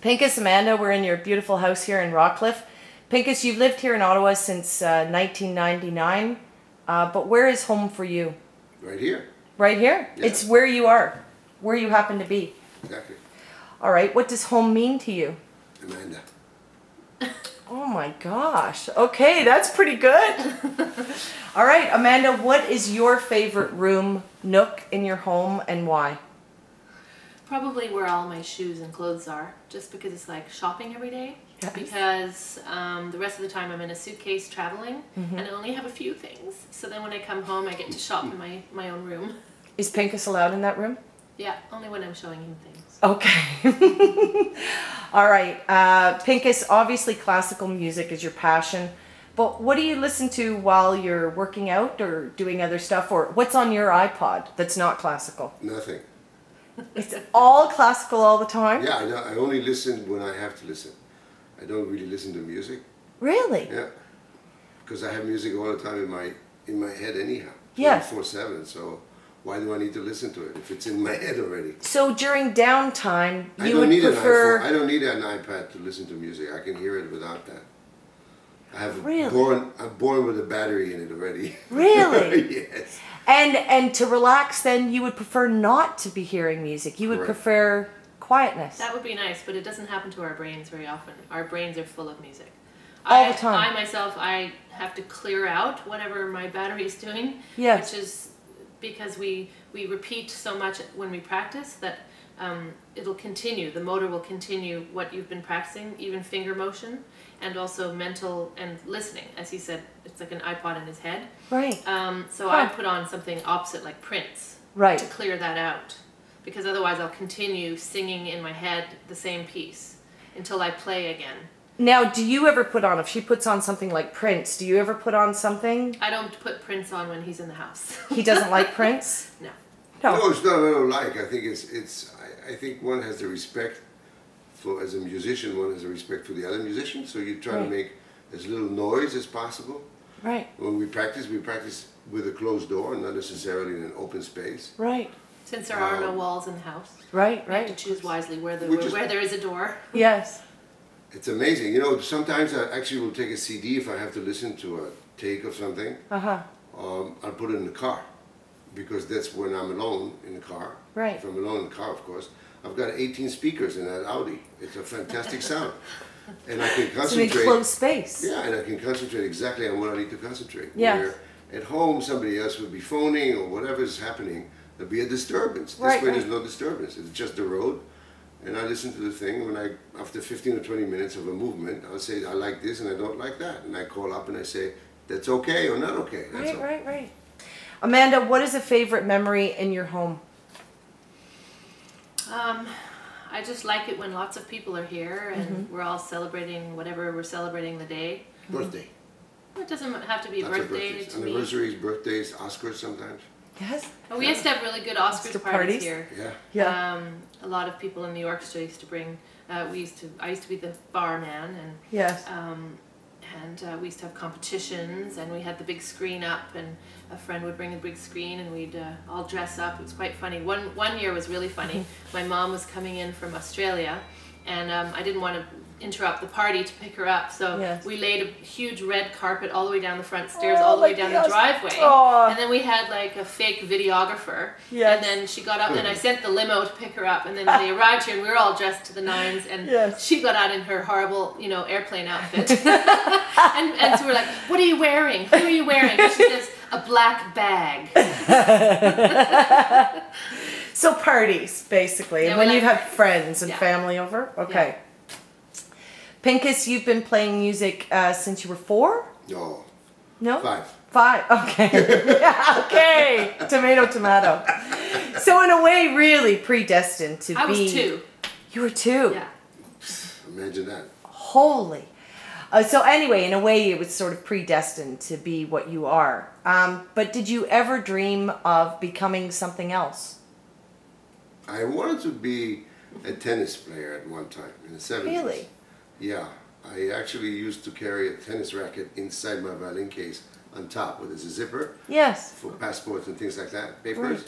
Pinchas Amanda, we're in your beautiful house here in Rockcliffe. Pinchas, you've lived here in Ottawa since uh, 1999, uh, but where is home for you? Right here. Right here? Yeah. It's where you are, where you happen to be. Exactly. All right, what does home mean to you? Amanda. Oh my gosh. Okay, that's pretty good. All right, Amanda, what is your favorite room, nook in your home, and why? Probably where all my shoes and clothes are, just because it's like shopping every day. Yes. Because um, the rest of the time I'm in a suitcase traveling, Mm-hmm. and I only have a few things. So then when I come home, I get to shop in my, my own room. Is Pinchas allowed in that room? Yeah, only when I'm showing him things. Okay. All right. Uh, Pinchas, obviously classical music is your passion, but what do you listen to while you're working out or doing other stuff? Or what's on your iPod that's not classical? Nothing. It's all classical all the time? Yeah, I, know, I only listen when I have to listen. I don't really listen to music. Really? Yeah. Because I have music all the time in my in my head anyhow. Yes. 24/7. So why do I need to listen to it if it's in my head already? So during downtime, I you don't would need prefer. an iPhone. I don't need an iPad to listen to music. I can hear it without that. I have Really? born. I'm born with a battery in it already. Really? yes. And and to relax, then you would prefer not to be hearing music. You would Correct. prefer quietness. That would be nice, but it doesn't happen to our brains very often. Our brains are full of music. All I, the time. I myself, I have to clear out whatever my battery is doing. Yes. Which is because we we repeat so much when we practice that um, it'll continue. The motor will continue what you've been practicing, even finger motion, and also mental and listening. As he said, it's like an iPod in his head. Right. Um, so Huh. I put on something opposite, like Prince, Right. to clear that out, because otherwise I'll continue singing in my head the same piece until I play again. Now, do you ever put on, if she puts on something like Prince, do you ever put on something? I don't put Prince on when he's in the house. He doesn't like Prince? no. No, no, it's not what I don't like. I think it's it's. I, I think one has the respect for as a musician. One has a respect for the other musician. So you try Right. to make as little noise as possible. Right, When we practice, we practice with a closed door, not necessarily in an open space. right, Since there are no Um, walls in the house, right, we have to choose wisely where, the, where, just- where there is a door. Yes. It's amazing. You know, sometimes I actually will take a CD if I have to listen to a take of something. Uh huh. Um, I'll put it in the car because that's when I'm alone in the car. Right. If I'm alone in the car, of course. I've got 18 speakers in that Audi. It's a fantastic sound. And I can concentrate. It's an enclosed space. Yeah, and I can concentrate exactly on what I need to concentrate. Yeah. Where at home, somebody else would be phoning or whatever is happening. There'll be a disturbance. This Right, way, right. there's no disturbance. It's just the road. And I listen to the thing. When I, after 15 or 20 minutes of a movement, I'll say, I like this and I don't like that. And I call up and I say, that's okay or not okay. That's Right, all. right, right. Amanda, what is a favorite memory in your home? Um, I just like it when lots of people are here and Mm-hmm. we're all celebrating whatever we're celebrating the day. Birthday. It doesn't have to be a Lots of birthday birthdays. to me. Anniversaries, birthdays, Oscars sometimes. Yes. Oh, we used to have really good Oscars Oscar parties, parties? here. Yeah. Yeah. Um, a lot of people in the orchestra used to bring. Uh, we used to. I used to be the barman, and yes. um, and uh, we used to have competitions, and we had the big screen up, and a friend would bring a big screen, and we'd uh, all dress up. It was quite funny. One one year was really funny. My mom was coming in from Australia, and um, I didn't want to interrupt the party to pick her up, so Yes. we laid a huge red carpet all the way down the front stairs, Oh, all the way down the the driveway, Aw. and then we had like a fake videographer. Yes. And then she got up, and I sent the limo to pick her up, and then they arrived here, and we were all dressed to the nines, and Yes. she got out in her horrible, you know, airplane outfit. and, and so we're like, what are you wearing? Who are you wearing? And she says, a black bag. So parties, basically, Yeah, and we when you have friends and Yeah. family over. Okay. Pinchas, you've been playing music uh, since you were four. No. No. Five. Five. Okay. yeah. Okay. tomato, tomato. So in a way, really predestined to I be. I was two. You were two. Yeah. Imagine that. Holy. Uh, so anyway, in a way, it was sort of predestined to be what you are. Um, but did you ever dream of becoming something else? I wanted to be a tennis player at one time in the 70s. Really? Yeah. I actually used to carry a tennis racket inside my violin case on top with a zipper Yes. for passports and things like that, papers.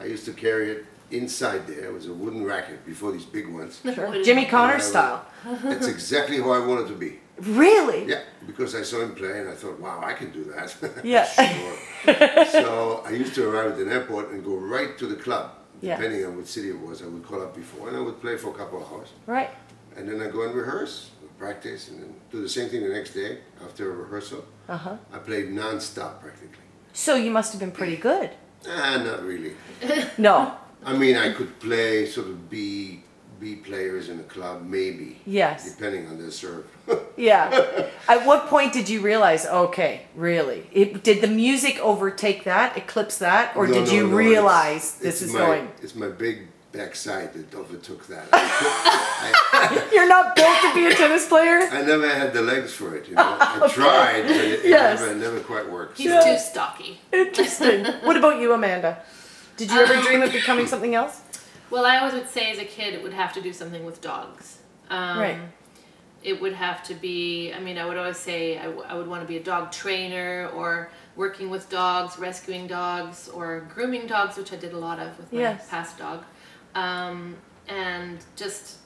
I used to carry it inside there It was a wooden racket before these big ones. Sure. Jimmy it? Connor And style. That's exactly how I wanted to be. Really? Yeah, because I saw him play and I thought, wow, I can do that. Yeah. sure. so I used to arrive at an airport and go right to the club, Yeah. depending on what city it was. I would call up before and I would play for a couple of hours. Right. And then I go and rehearse, practice, and then do the same thing the next day after a rehearsal. Uh huh. I played non-stop practically. So you must have been pretty good. Ah, not really. No. I mean, I could play sort of B B players in a club, maybe. Yes. Depending on their serve. Yeah. At what point did you realize? Okay, really? It, did the music overtake that, eclipse that, or No, did no, you no, realize it's- this it's is my, going? It's my big backside that overtook that. I, You're not built to be a tennis player. I never had the legs for it, you know. I tried, but it, it never, it never quite worked. He's so- too stocky. Interesting. what about you, Amanda? Did you ever dream of becoming something else? Well, I always would say as a kid, it would have to do something with dogs. Um, Right. It would have to be, I mean, I would always say I, w- I would want to be a dog trainer or working with dogs, rescuing dogs, or grooming dogs, which I did a lot of with my Yes. past dog. Um, and just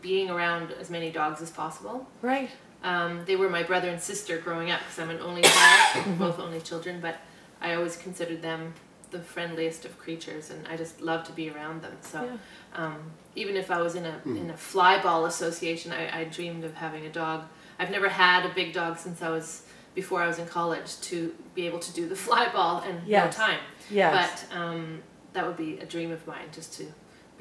being around as many dogs as possible. Right. Um, they were my brother and sister growing up because I'm an only child, both only children, but I always considered them the friendliest of creatures and I just love to be around them. So Yeah. um, even if I was in a in a flyball association, I, I dreamed of having a dog. I've never had a big dog since I was before I was in college to be able to do the flyball in Yes. no time. Yes. But um, that would be a dream of mine, just to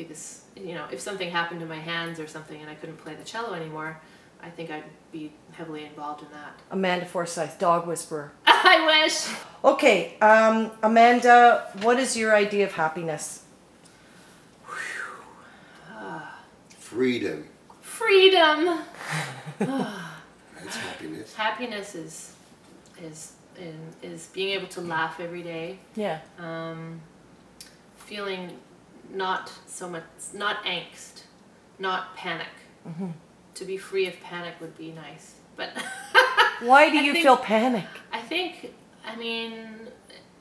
be this. You know, if something happened to my hands or something and I couldn't play the cello anymore, I think I'd be heavily involved in that. Amanda Forsyth, dog whisperer. I wish. Okay, um, Amanda, what is your idea of happiness? Freedom. Freedom. That's happiness. Happiness is is in, is being able to laugh every day. Yeah. Um, feeling not so much not angst, not panic. To be free of panic would be nice, but Why do you think- feel panic? I think, I mean,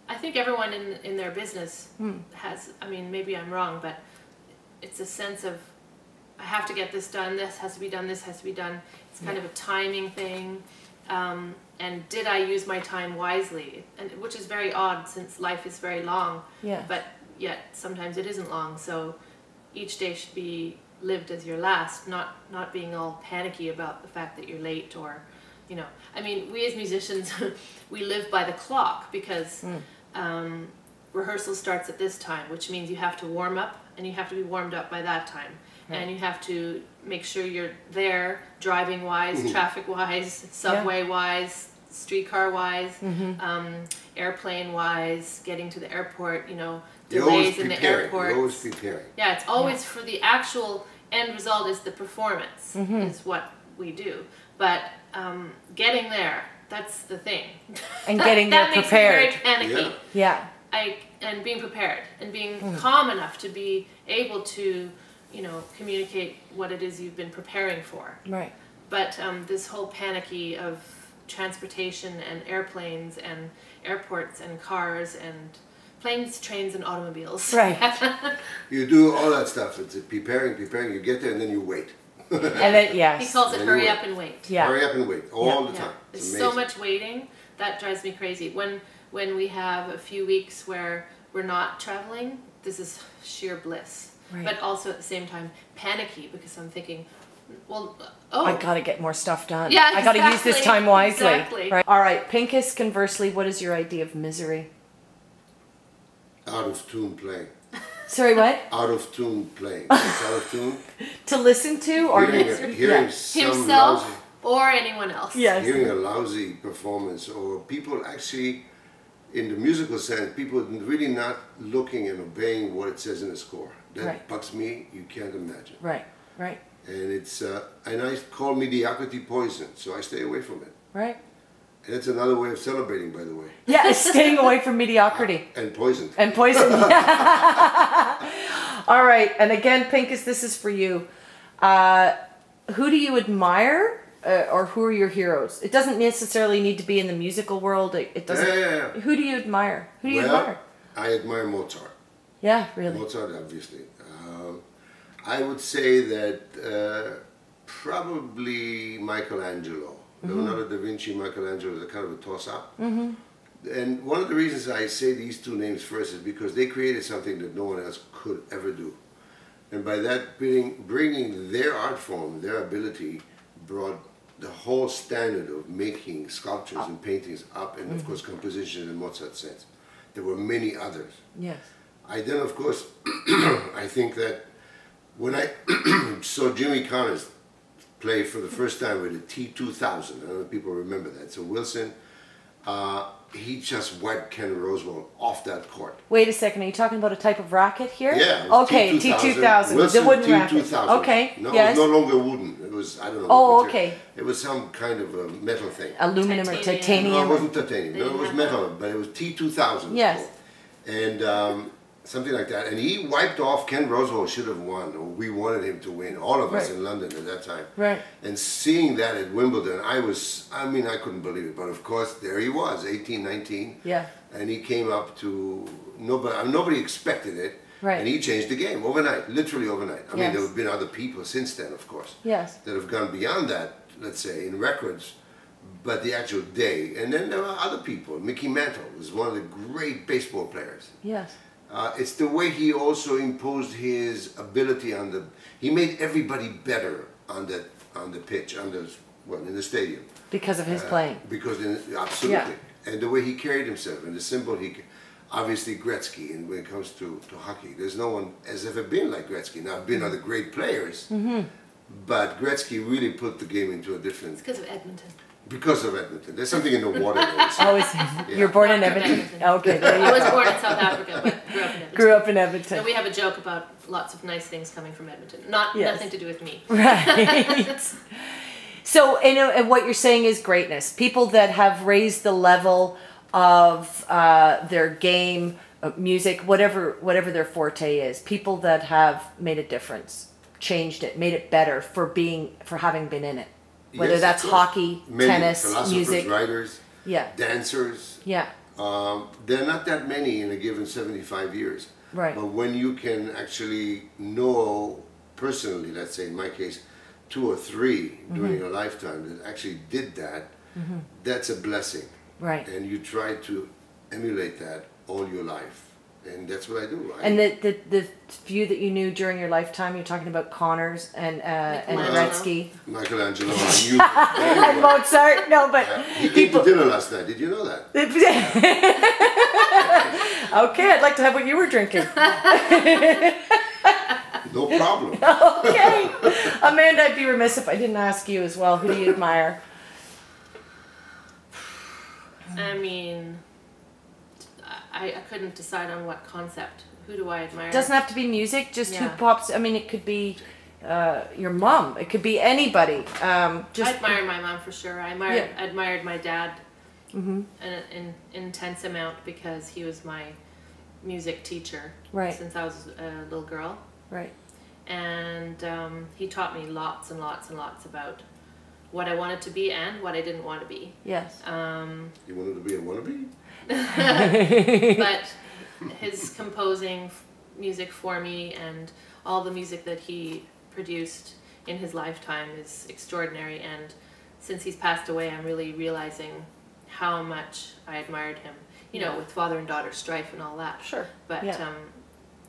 I think everyone in, in their business Hmm. has, I mean, maybe I'm wrong, but it's a sense of, I have to get this done, this has to be done, this has to be done. It's kind of a timing thing. Um, and did I use my time wisely? And which is very odd since life is very long, Yeah. but yet sometimes it isn't long. So each day should be lived as your last, not not being all panicky about the fact that you're late or, you know. I mean, we as musicians, we live by the clock because um, rehearsal starts at this time, which means you have to warm up and you have to be warmed up by that time. And you have to make sure you're there, driving wise, traffic wise, subway wise, streetcar wise, um, airplane wise, getting to the airport, you know, You're always delays in the preparing. airport. Always preparing. Yeah, it's always for the actual end result is the performance Mm-hmm. is what we do. But um, getting there, that's the thing. And getting there that makes prepared. me very panicky. Yeah. Yeah. I and being prepared and being Mm. calm enough to be able to, you know, communicate what it is you've been preparing for. Right. But um, this whole panicky of transportation and airplanes and airports and cars and planes, trains, and automobiles. Right. You do all that stuff. It's preparing, preparing. You get there and then you wait. And then yes. he yes. calls it hurry up and wait. Yeah. Hurry up and wait all Yeah. the Yeah, time. It's there's so much waiting that drives me crazy. When when we have a few weeks where we're not traveling, this is sheer bliss. Right. But also at the same time panicky because I'm thinking, well, uh, oh, I gotta get more stuff done. Yeah, I gotta use this time wisely. exactly. Right. All right, Pinchas. Conversely, what is your idea of misery? Out of tune playing. Sorry, what? Out of tune playing. It's out of tune. To listen to or hearing misery? a, hearing Yeah. some himself lousy, or anyone else. Yes. hearing a lousy performance, or people actually, in the musical sense, people really not looking and obeying what it says in the score. That Right. bugs me. You can't imagine. Right. Right. And it's uh, and I call mediocrity poison, so I stay away from it. Right. And that's another way of celebrating, by the way. Yeah, it's staying away from mediocrity. And poison. And poison. All right. And again, Pinchas, this is for you. Uh, who do you admire uh, or who are your heroes? It doesn't necessarily need to be in the musical world. It, it doesn't. Yeah, yeah, yeah. Who do you admire? Who do you well, admire? I admire Mozart. Yeah, really. Mozart, obviously. Um, I would say that uh, probably Michelangelo. Leonardo da Vinci, Michelangelo is a kind of a toss-up. Mm-hmm. And one of the reasons I say these two names first is because they created something that no one else could ever do. And by that, bringing, bringing their art form, their ability, brought the whole standard of making sculptures and paintings up, and of mm-hmm. course, composition in Mozart's sense. There were many others. Yes. I then, of course, I think that when I saw Jimmy Connors play for the first time with a T2000, I don't know if people remember that. So Wilson, uh, he just wiped Ken Rosewall off that court. Wait a second. Are you talking about a type of racket here? Yeah. Okay. T T2000. two thousand. The wooden racket. T2000. Okay. No, yes. it was no longer wooden. It was I don't know. Oh, okay. It was some kind of a metal thing. Aluminum or Titanium. titanium. No, it wasn't titanium. No, it was metal, but it was T2000. Yes. And um, something like that. And he wiped off Ken Rosewall should have won, or we wanted him to win, all of us Right. in London at that time. Right. And seeing that at Wimbledon, I was, I mean, I couldn't believe it. But of course, there he was, 18, 19. Yeah. And he came up to, nobody, uh, nobody expected it. Right. And he changed the game overnight, literally overnight. I mean, there have been other people since then, of course Yes. that have gone beyond that, let's say, in records, but the actual day. And then there are other people. Mickey Mantle was one of the great baseball players. Yes. Uh, it's the way he also imposed his ability on the. He made everybody better on the on the pitch, on the well, in the stadium. Because of Uh, his playing. Because in, absolutely, and the way he carried himself and the symbol he, ca- obviously Gretzky. And when it comes to, to hockey, there's no one has ever been like Gretzky. Now, been other great players, Mm-hmm. but Gretzky really put the game into a different It's because of Edmonton. because of Edmonton. There's something in the water. there. Oh, is you're born in Edmonton. Edmonton. Okay. There you I was born in South Africa, but grew up in Edmonton. Grew up in Edmonton. And we have a joke about lots of nice things coming from Edmonton. Not Yes. nothing to do with me. Right. so, and, uh, and what you're saying is greatness. People that have raised the level of uh, their game, uh, music, whatever whatever their forte is. People that have made a difference, changed it, made it better for being for having been in it. Whether Yes, that's hockey, Many tennis, philosophers, music. writers, Yeah. dancers. Yeah. Um, there are not that many in a given 75 years. Right. But when you can actually know personally, let's say in my case, two or 3 during Mm-hmm. a lifetime that actually did that, that's a blessing. Right. And you try to emulate that all your life. And that's what I do. I, And the, the the few that you knew during your lifetime, you're talking about Connors and uh, and Michelangelo. Gretzky Michelangelo, I knew very and. Mozart. No, but He came to dinner last night. Did you know that? okay, I'd like to have what you were drinking. No problem. Okay, Amanda, I'd be remiss if I didn't ask you as well. Who do you admire? I mean, I, I couldn't decide on what concept. Who do I admire? Doesn't have to be music. Just who pops. I mean, it could be uh, your mom. It could be anybody. Um, just I admire my mom for sure. I admired, admired my dad Mm-hmm. in an intense amount because he was my music teacher Right. since I was a little girl. right. And um, he taught me lots and lots and lots about what I wanted to be and what I didn't want to be. Yes. Um, You wanted to be a wannabe? but his composing f- music for me and all the music that he produced in his lifetime is extraordinary and since he's passed away i'm really realizing how much i admired him you know with father and daughter strife and all that Sure. but Yeah. um,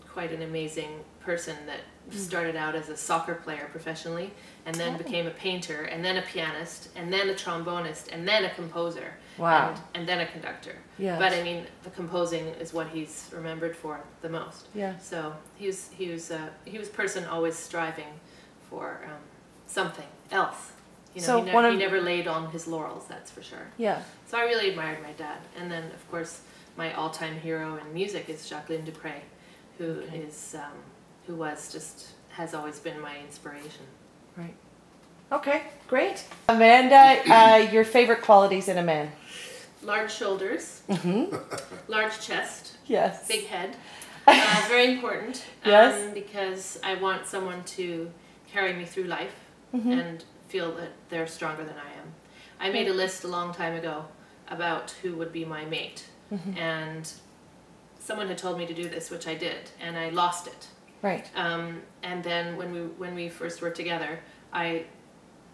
quite an amazing person that started out as a soccer player professionally and then Oh. became a painter and then a pianist and then a trombonist and then a composer Wow. and, and then a conductor Yes. but i mean the composing is what he's remembered for the most Yes. so he was he was uh, he was a person always striving for um, something else you know So he, ne- one he never laid on his laurels that's for sure Yeah. so I really admired my dad. And then, of course, my all-time hero in music is Jacqueline du Pré, who is Okay. um, who was just has always been my inspiration. Right. Okay. Great. Amanda, uh, your favorite qualities in a man? Large shoulders, Mm-hmm. large chest, Yes. big head. Uh, very important. Yes. Um, because I want someone to carry me through life Mm-hmm. and feel that they're stronger than I am. I made a list a long time ago about who would be my mate, Mm-hmm. and someone had told me to do this, which I did, and I lost it. Right. Um, and then when we when we first were together, I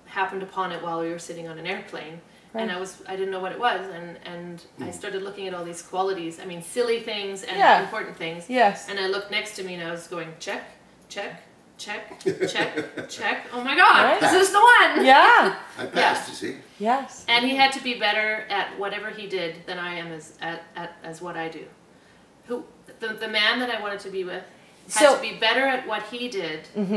happened upon it while we were sitting on an airplane, and I was I didn't know what it was, and and I started looking at all these qualities. I mean, silly things and Yeah. important things. Yes. And I looked next to me, and I was going check, check, check, check, check. Oh my God, Right. this is the one. Yeah. I passed, you see. Yes. And he had to be better at whatever he did than I am as at, at as what I do. Who the, the man that I wanted to be with had So- to be better at what he did Mm-hmm.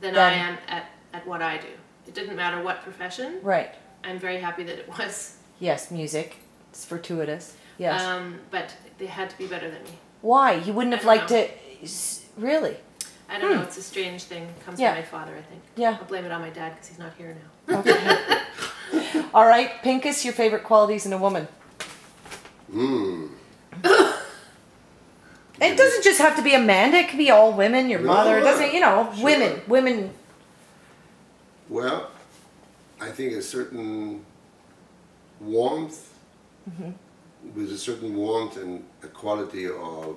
than Then- I am at, at what I do. It didn't matter what profession. Right. I'm very happy that it was. Yes. Music. It's fortuitous. Yes. Um, but they had to be better than me. Why? You wouldn't have liked to. s- Really? I don't know. It's a strange thing. Comes Hmm. Yeah. from my father, I think. Yeah. I'll blame it on my dad because he's not here now. Okay. All right, Pinchas, your favorite qualities in a woman. Hmm. It doesn't just have to be Amanda. It could be all women. Your mother. It doesn't. You know, sure. women. Women. Well, I think a certain warmth, with a certain warmth and a quality of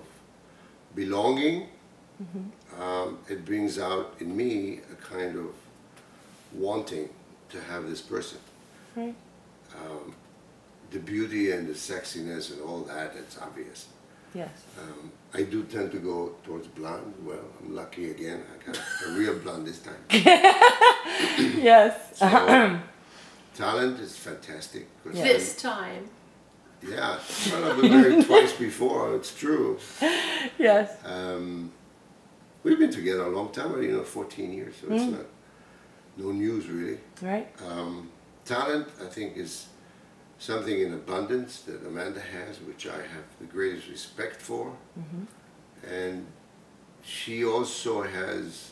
belonging, um, it brings out in me a kind of wanting to have this person. Right. Um, the beauty and the sexiness and all that, it's obvious. Yes. Um, I do tend to go towards blonde. Well, I'm lucky again. I got a real blonde this time. Yes. So, talent is fantastic. 'cause Yeah. This time. Yeah, well, I've been married twice before. It's true. yes. Um, we've been together a long time. You know, 14 years. So it's not no news really. Right. Um, talent, I think, is something in abundance that Amanda has, which I have the greatest respect for. Mm-hmm. And she also has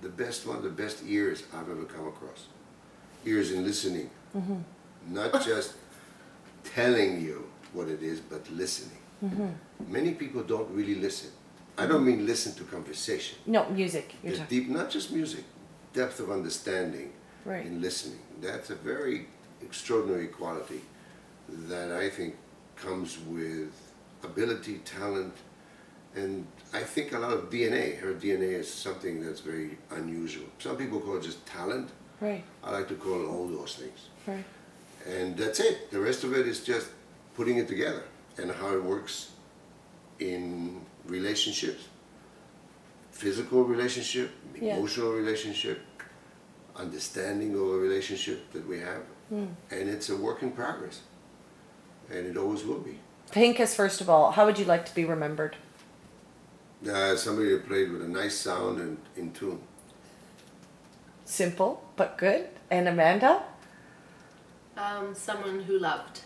the best one of the best ears I've ever come across. Ears in listening, mm-hmm. not just telling you what it is, but listening. Mm-hmm. Many people don't really listen. I don't mean listen to conversation. No music. You're deep, not just music, depth of understanding Right. in listening. That's a very extraordinary quality that I think comes with ability, talent, and I think a lot of DNA. Her DNA is something that's very unusual. Some people call it just talent. Right. I like to call it all those things. Right. And that's it. The rest of it is just putting it together and how it works in relationships, physical relationship, Yeah. emotional relationship, understanding of a relationship that we have. And it's a work in progress. And it always will be. Pinchas, first of all, how would you like to be remembered? Uh, somebody that played with a nice sound and in tune. Simple but good. And Amanda. Um, someone who loved.